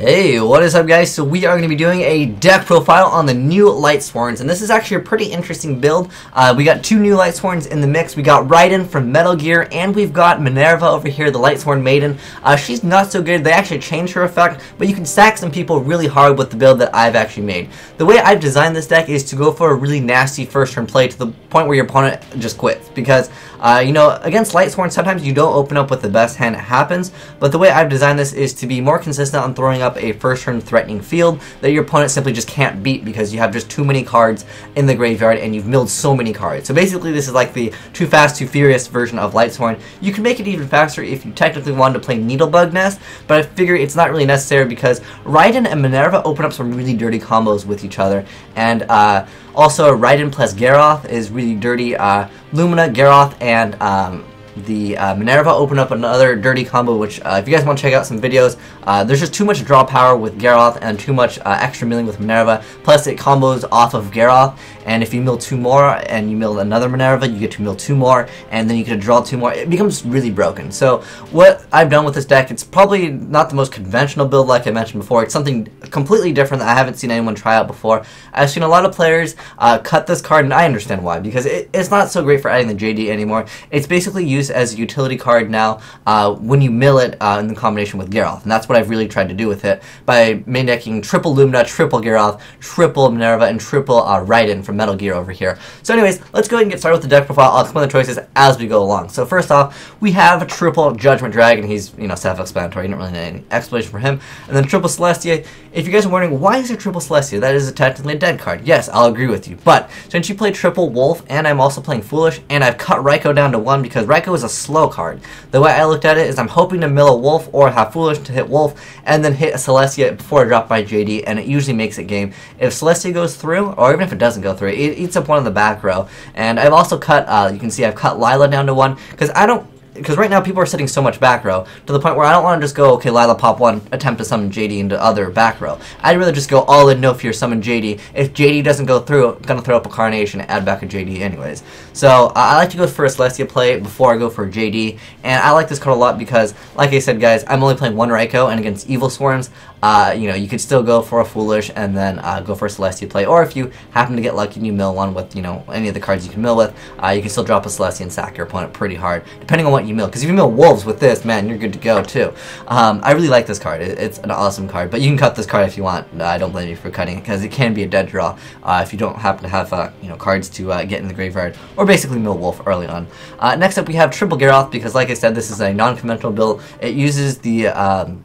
Hey, what is up guys? So we are going to be doing a deck profile on the new Lightsworns, and this is actually a pretty interesting build. Uh, we got two new Lightsworns in the mix. We got Raiden from Metal Gear, and we've got Minerva over here, the Lightsworn Maiden. Uh, she's not so good. They actually changed her effect, but you can stack some people really hard with the build that I've actually made. The way I've designed this deck is to go for a really nasty first turn play to the point where your opponent just quits, because, uh, you know, against Lightsworn, sometimes you don't open up with the best hand it happens, but the way I've designed this is to be more consistent on throwing up up a first turn threatening field that your opponent simply just can't beat because you have just too many cards in the graveyard and you've milled so many cards. So basically this is like the Too Fast, Too Furious version of Lightsworn. You can make it even faster if you technically wanted to play Needlebug Nest, but I figure it's not really necessary because Raiden and Minerva open up some really dirty combos with each other, and uh, also Raiden plus Garoth is really dirty. Uh, Lumina, Garoth, and um, the uh, Minerva opened up another dirty combo, which uh, if you guys want to check out some videos, uh, there's just too much draw power with Garoth and too much uh, extra milling with Minerva. Plus it combos off of Garoth, and if you mill two more and you mill another Minerva, you get to mill two more, and then you get to draw two more. It becomes really broken. So what I've done with this deck, it's probably not the most conventional build like I mentioned before. It's something completely different that I haven't seen anyone try out before. I've seen a lot of players uh, cut this card, and I understand why, because it, it's not so great for adding the JD anymore. It's basically used as a utility card now uh, when you mill it uh, in combination with Garoth. And that's what I've really tried to do with it by main decking triple Lumina, triple Garoth, triple Minerva, and triple uh, Raiden from Metal Gear over here. So anyways, let's go ahead and get started with the deck profile. I'll explain the choices as we go along. So first off, we have a triple Judgment Dragon. He's, you know, self-explanatory. You don't really need any explanation for him. And then triple Celestia. If you guys are wondering, why is there triple Celestia? That is a technically a dead card. Yes, I'll agree with you. But since you play triple Wolf, and I'm also playing Foolish, and I've cut Ryko down to one because Ryko is a slow card. The way I looked at it is I'm hoping to mill a Wolf or have Foolish to hit Wolf and then hit a Celestia before I drop my JD and it usually makes it game. If Celestia goes through, or even if it doesn't go through, it eats up one of the back row. And I've also cut, uh, you can see I've cut Lyla down to one because I don't because right now people are sitting so much back row to the point where I don't want to just go, okay, Lyla pop one, attempt to summon JD into other back row. I'd rather just go all in, no fear, summon JD. If JD doesn't go through, I'm gonna throw up a Carnation and add back a JD anyways. So uh, I like to go for a Celestia play before I go for JD, and I like this card a lot because, like I said, guys, I'm only playing one Ryko, and against Evilswarms, uh, you know, you could still go for a Foolish and then uh, go for a Celestia play, or if you happen to get lucky and you mill one with, you know, any of the cards you can mill with, uh, you can still drop a Celestia and sack your opponent pretty hard, depending on what you mill. Because if you mill wolves with this, man, you're good to go too. Um, I really like this card. It, it's an awesome card, but you can cut this card if you want. I don't blame you for cutting it because it can be a dead draw uh, if you don't happen to have uh, you know cards to uh, get in the graveyard or basically mill wolf early on. Next up, we have triple Garoth because, like I said, this is a non-conventional build. It uses the um,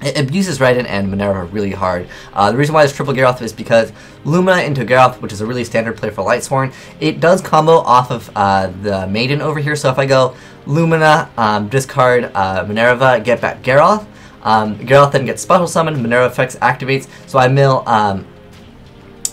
it abuses Raiden and Minerva really hard. Uh, the reason why it's triple Garoth is because Lumina into Garoth, which is a really standard play for Lightsworn, it does combo off of uh, the Maiden over here. So if I go Lumina, um, discard uh, Minerva, get back Garoth, um, Garoth then gets special summoned, Minerva effects activates, so I mill um,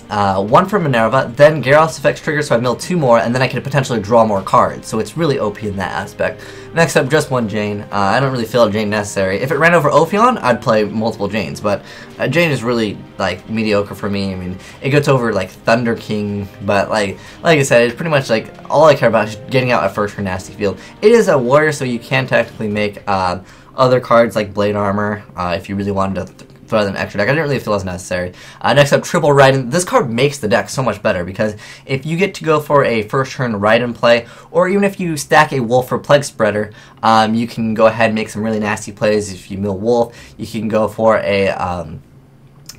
uh, one for Minerva, then Garoth's effects trigger, so I mill two more, and then I can potentially draw more cards. So it's really OP in that aspect. Next up, just one Jain. Uh, I don't really feel Jain necessary. If it ran over Ophion, I'd play multiple Jains, but uh, Jain is really like mediocre for me. I mean, it gets over like Thunder King, but like like I said, it's pretty much like all I care about is getting out at first for nasty field. It is a warrior, so you can technically make uh, other cards like Blade Armor uh, if you really wanted to throw them extra deck. I didn't really feel as necessary. Uh, next up, triple Raiden. This card makes the deck so much better because if you get to go for a first turn Raiden play, or even if you stack a Wolf or Plague Spreader, um, you can go ahead and make some really nasty plays. If you mill Wolf, you can go for a um,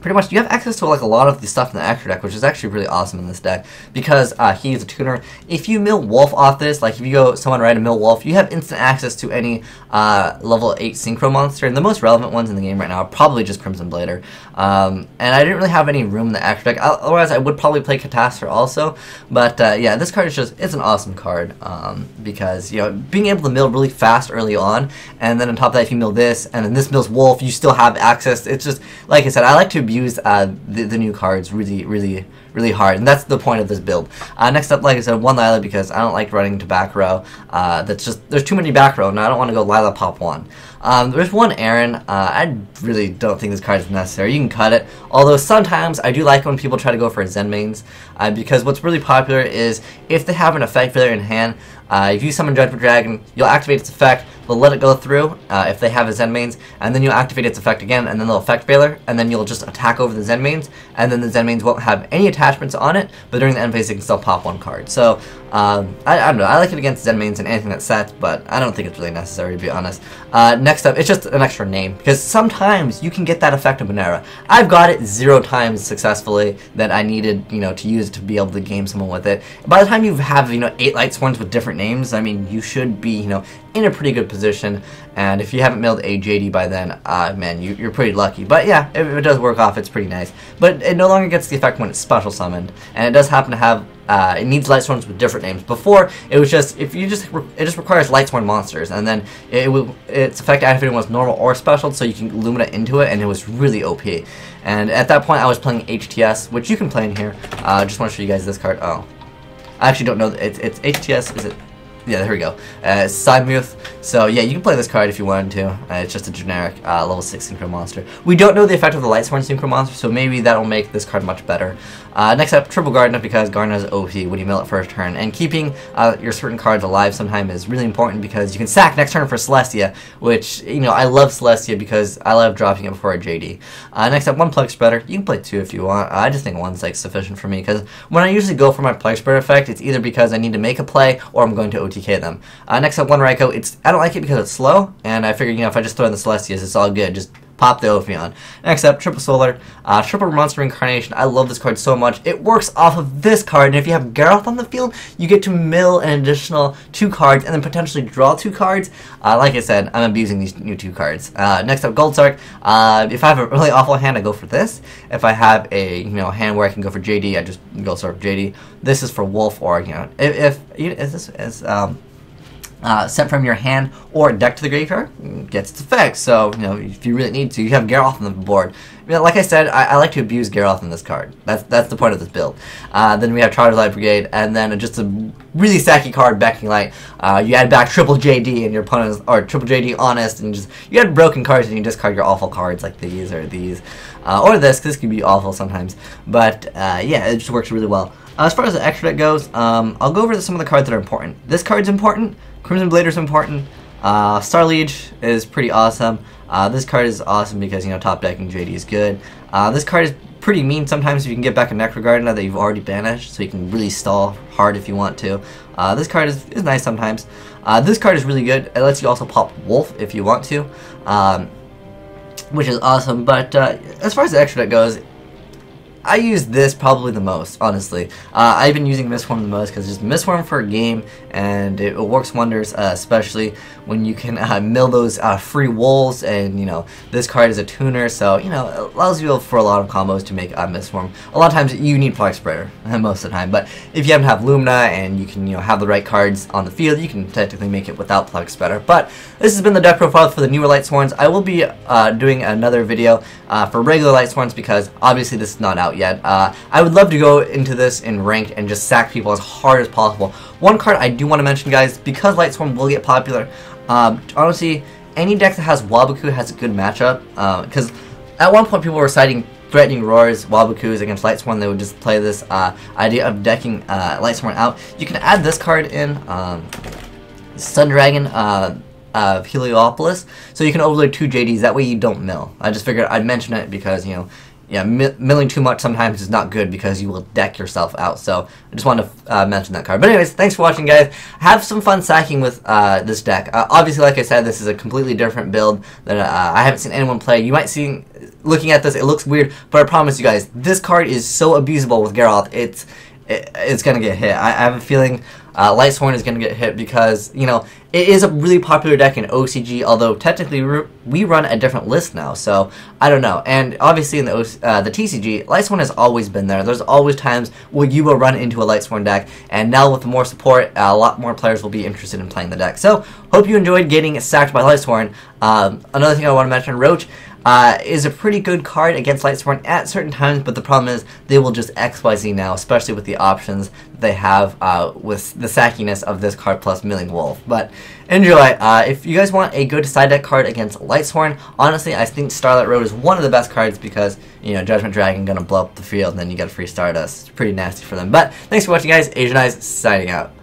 pretty much you have access to like a lot of the stuff in the extra deck, which is actually really awesome in this deck because uh, he's a tuner. If you mill Wolf off this, like if you go someone right and mill Wolf, you have instant access to any uh, level 8 Synchro monster, and the most relevant ones in the game right now are probably just Crimson Blader. Um, and I didn't really have any room in the extra deck, otherwise I would probably play Catastor also, but uh, yeah, this card is just, it's an awesome card um, because, you know, being able to mill really fast early on, and then on top of that, if you mill this, and then this mills Wolf, you still have access, it's just, like I said, I like to abuse use uh, the, the new cards really, really, really hard, and that's the point of this build. Uh, next up, like I said, one Lyla because I don't like running to back row. Uh, that's just there's too many back row, and I don't want to go Lyla pop one. Um, there's one Ehren. Uh, I really don't think this card is necessary. You can cut it. Although sometimes I do like when people try to go for Zenmaines, uh, because what's really popular is if they have an effect for their in hand, uh, if you summon Judgment Dragon, you'll activate its effect, they'll let it go through uh, if they have a Zenmaines, and then you'll activate its effect again, and then they'll effect failure, and then you'll just attack over the Zenmaines, and then the Zenmaines won't have any attachments on it, but during the end phase they can still pop one card. So, um, I, I, don't know, I like it against Zenmaines and anything that's set, but I don't think it's really necessary to be honest. Uh, next up, it's just an extra name, because sometimes you can get that effect of Monera. I've got it zero times successfully that I needed, you know, to use to be able to game someone with it. By the time you have, you know, eight light sworns with different names, I mean, you should be, you know, in a pretty good position. And if you haven't milled a JD by then, uh, man, you, are pretty lucky. But yeah, if it does work off, it's pretty nice. But it no longer gets the effect when it's special summoned. And it does happen to have uh, it needs light sworns with different names. Before, it was just if you just it just requires light sworn monsters, and then it will its effect activating was normal or special, so you can Lumina into it, and it was really OP. And at that point, I was playing HTS, which you can play in here. I uh, just want to show you guys this card. Oh, I actually don't know. It's it's HTS. Is it yeah, there we go. Uh, Simuth. So yeah, you can play this card if you wanted to. Uh, it's just a generic uh, level 6 Synchro Monster. We don't know the effect of the Lightsworn Synchro Monster, so maybe that'll make this card much better. Uh, next up, Triple Gardener, because Gardener is OP when you mill it first turn. And keeping uh, your certain cards alive sometime is really important because you can sack next turn for Celestia, which, you know, I love Celestia because I love dropping it before a JD. Uh, next up, one Plague Spreader. You can play two if you want. I just think one's like sufficient for me because when I usually go for my Plague Spreader effect, it's either because I need to make a play or I'm going to OT TK them. Uh, next up, one Ryko. It's I don't like it because it's slow, and I figured you know if I just throw in the Celestias, it's all good. Just pop the Ophion. Next up, Triple Solar, uh, Triple Monster Incarnation. I love this card so much. It works off of this card, and if you have Garoth on the field, you get to mill an additional two cards and then potentially draw two cards. Uh, like I said, I'm abusing these new two cards. Uh, next up, Gold Sark. Uh, if I have a really awful hand, I go for this. If I have a you know hand where I can go for JD, I just Gold Sark JD. This is for Wolf, or you know, if, if, is this is um, uh, sent from your hand or deck to the graveyard gets its effect. So, you know, if you really need to, you have Garoth on the board. You know, like I said, I, I, like to abuse Garoth in this card. That's that's the point of this build. Uh, then we have Charge Light Brigade, and then just a really sacky card, Beckoning Light. Uh, you add back Triple JD, and your opponent or Triple JD Honest, and just you had broken cards, and you discard your awful cards like these or these, uh, or this. This can be awful sometimes, but uh, yeah, it just works really well. as far as the extra deck goes, um, I'll go over some of the cards that are important. This card's important. Crimson Blade is important. Uh, Star Liege is pretty awesome. Uh, this card is awesome because, you know, top decking JD is good. Uh, this card is pretty mean sometimes if you can get back a Necro Gardna that you've already banished, so you can really stall hard if you want to. Uh, this card is, is nice sometimes. Uh, this card is really good. It lets you also pop Wolf if you want to, um, which is awesome. But uh, as far as the extra deck goes, I use this probably the most, honestly. Uh, I've been using Mist Wurm the most because it's Mist Wurm for a game, and it, works wonders, uh, especially when you can uh, mill those uh, free wolves, and, you know, this card is a tuner, so, you know, it allows you for a lot of combos to make uh, Mist Wurm. A lot of times you need Plague Spreader, most of the time, but if you happen to have Lumina, and you can, you know, have the right cards on the field, you can technically make it without Plague Spreader. But this has been the deck profile for the newer Light Sworns. I will be uh, doing another video uh, for regular Light Sworns because obviously this is not out yet. Uh, I would love to go into this in ranked and just sack people as hard as possible. One card I do want to mention, guys, because Lightsworn will get popular, um, honestly, any deck that has Waboku has a good matchup, because uh, at one point people were citing threatening roars, Wabokus against Lightsworn, they would just play this uh, idea of decking uh, out. You can add this card in, um, Sun Dragon, uh, of Heliopolis, so you can overload two JDs, that way you don't mill. I just figured I'd mention it because, you know, yeah, milling too much sometimes is not good because you will deck yourself out. So I just wanted to uh, mention that card. But anyways, thanks for watching, guys. Have some fun sacking with uh, this deck. Uh, obviously, like I said, this is a completely different build that uh, I haven't seen anyone play. You might see, looking at this, it looks weird, but I promise you guys, this card is so abusable with Garoth. It's it, it's gonna get hit. I, I have a feeling uh, Lightsworn is going to get hit because, you know, it is a really popular deck in OCG, although technically we run a different list now, so I don't know. And obviously in the, uh, the TCG, Lightsworn has always been there. There's always times where you will run into a Lightsworn deck, and now with more support, uh, a lot more players will be interested in playing the deck. So, hope you enjoyed getting sacked by Lightsworn. Um, another thing I want to mention, Roach, uh, is a pretty good card against Lightsworn at certain times, but the problem is they will just XYZ now, especially with the options they have uh, with the sackiness of this card plus Milling Wolf. But enjoy. Uh, if you guys want a good side deck card against Lightsworn, honestly, I think Starlight Road is one of the best cards because, you know, Judgment Dragon gonna blow up the field and then you get a free Stardust. It's pretty nasty for them. But thanks for watching, guys. Asian Eyes signing out.